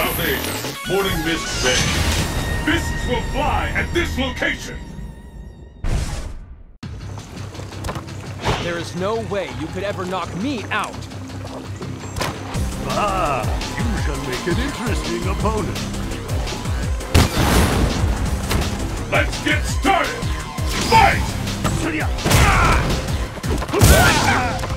Salvation, Morning Mist Bay. Mists will fly at this location! There is no way you could ever knock me out! Ah, you shall make an interesting opponent. Let's get started! Fight! Ah! ah!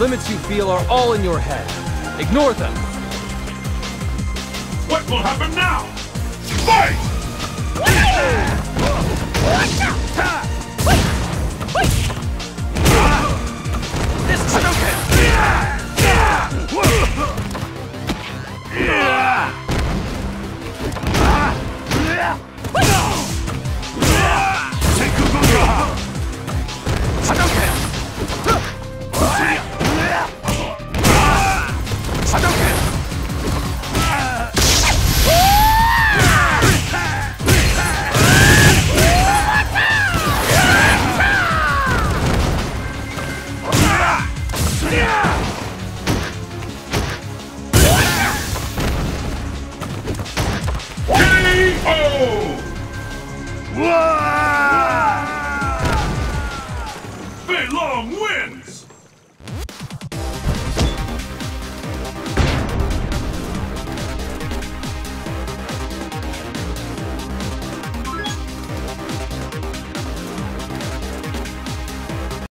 Limits you feel are all in your head. Ignore them. What will happen now? Fight! Long wins!